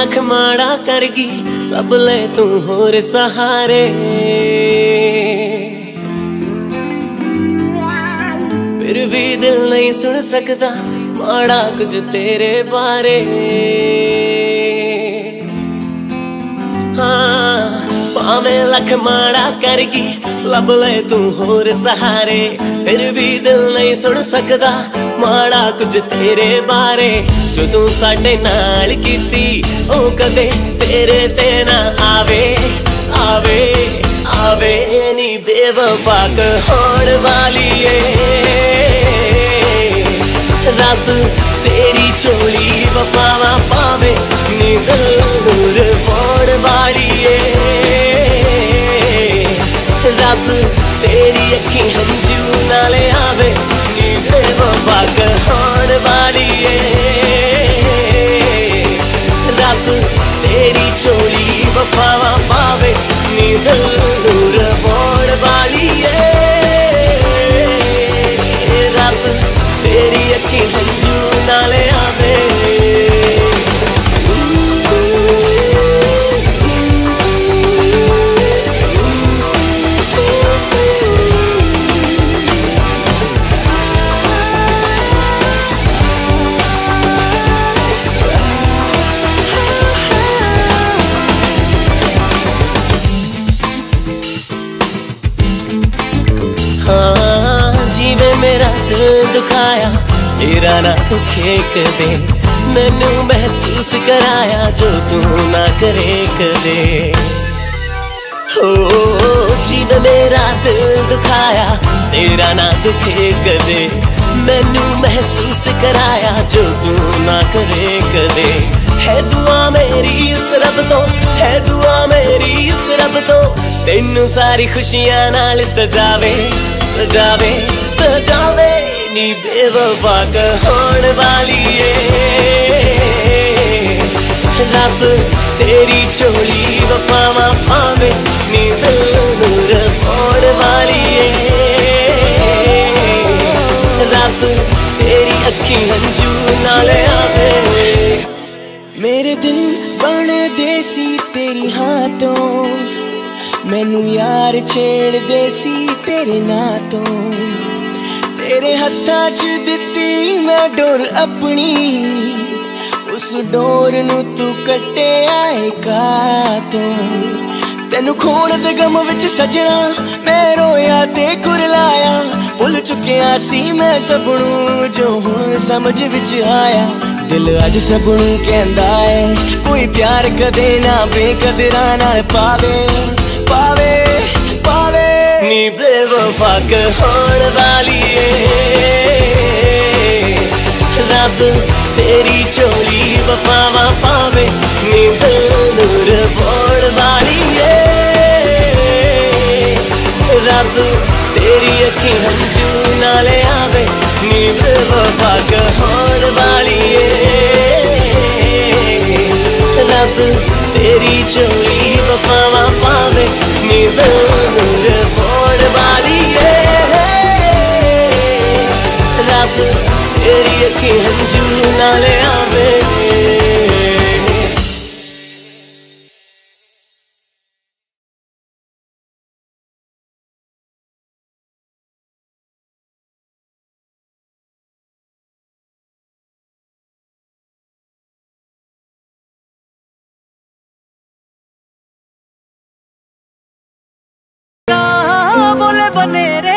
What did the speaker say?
ਲੱਖ ਮਾੜਾ ਕਰਗੀ ਲੱਭ ਲੈ ਤੂੰ ਹੋਰ ਸਹਾਰੇ। ਫਿਰ ਵੀ ਦਿਲ ਨਹੀਂ ਸੁਣ ਸਕਦਾ ਮਾੜਾ ਕੁਝ ਤੇਰੇ ਬਾਰੇ। ਹਾਂ। ਭਾਵੇਂ ਲੱਖ ਮਾੜਾ ਕਰਗੀ, ਲੱਭ ਲੈ ਤੂੰ ਹੋਰ ਸਹਾਰੇ। ਫਿਰ ਵੀ ਦਿਲ ਨਹੀਂ ਸੁਣ ਸਕਦਾ, ਮਾੜਾ ਕੁਝ ਤੇਰੇ ਬਾਰੇ। ਜੋ ਤੂੰ ਸਾਡੇ ਨਾਲ ਕੀਤੀ, ਉਹ ਕਦੇ ਤੇਰੇ ਤੇ ਨਾ ਆਵੇ। ਆਵੇ ਆਵੇ ਨੀ ਬੇਵਫਾ ਹੋਣ ਵਾਲੀ ਏ ਰੱਬ ਤੇਰੀ ਝੋਲੀ ਵਫਾਵਾ ਪਾਵੇ, ਨੀ ਦਿਲ ਰੱਬ ਤੇਰੀ ਅੱਖੀ ਹੰਝੂ ਨਾਲ ਆਵੇ ਨੀ ਬੇਵਫਾ ਹੋਣ ਵਾਲੀ ਏ ਰੱਬ ਤੇਰੀ ਝੋਲੀ ਵਫਾਵਾ ਪਾਵੇ ਨੀ ਦਿਲ ਨੂਰ ਪੋੜ ਵਾਲੀ ਏ ਰੱਬ ਤੇਰੀ ਅੱਖੀ हाँ, जीवे मेरा दिल दुखाया, तेरा ना दुखे कदे मैनू महसूस कराया, जो तू ना करे कदे हो, जीवे मेरा दिल दुखाया, तेरा ना दुखे कदे मैनू महसूस कराया, जो तू ना करे कदे है दुआ मेरी इस रब तो है दुआ ਤੈਨੂੰ ਸਾਰੀ ਖੁਸ਼ੀਆਂ ਨਾਲ ਸਜਾਵੇ ਸਜਾਵੇ ਸਜਾਵੇ ਨੀ ਬੇਵਫਾ ਹੋਣ ਵਾਲੀ ਏ ਰੱਬ ਤੇਰੀ ਝੋਲੀ ਵਫਾਵਾ ਪਾਵੇ ਨੀ ਦਿਲ ਨੂਰ ਪੋੜ ਵਾਲੀ ਏ ਰੱਬ ਤੇਰੀ ਅੱਖੀ ਹੰਝੂ ਨਾਲ ਆਵੇ ਮੇਰੇ ਦਿਨ ਬਣਦੇ ਸੀ ਤੇਰੀ ਹਾਂ ਤੋਂ ਮੈਨੂੰ ਯਾਰ ਛੇੜਦੇ ਸੀ ਤੇਰੇ ਨਾਂ ਤੋਂ। ਤੇਰੇ ਹੱਥਾਂ 'ਚ ਦਿੱਤੀ ਮੈਂ ਡੋਰ ਆਪਣੀ। ਉਸ ਡੋਰ ਨੂੰ ਤੂੰ ਕੱਟਿਆ ਏ ਕਾਤੋਂ ਤੈਨੂੰ ਖੋਣ ਦੇ ਗਮ ਵਿੱਚ ਸਜਣਾ, ਮੈਂ ਰੋਇਆ ਤੇ ਕੁਰਲਾਇਆ। ਭੁੱਲ ਚੁੱਕਿਆ ਸੀ ਮੈਂ ਸਭ ਨੂੰ ਜੋ ਹੁਣ ਸਮਝ ਵਿੱਚ ਆਇਆ। ਦਿਲ ਅੱਜ ਸਭ ਨੂੰ ਕਹਿੰਦਾ ਏ, ਕੋਈ ਪਿਆਰ ਕਦੇ ਨਾ ਬੇਕਦਰਾਂ ਨਾਲ ਪਾਵੇ ਪਾਵੇ। नी बेवफा होड़ वाली रब तेरी चोली वफावा पावे नी दूर बोड़ वाली रब तेरी अखी हंजू नाले आवे नी बेवफा होड़ वाली है। रब तेरी चोली के हंझू ना ले आवे बने रे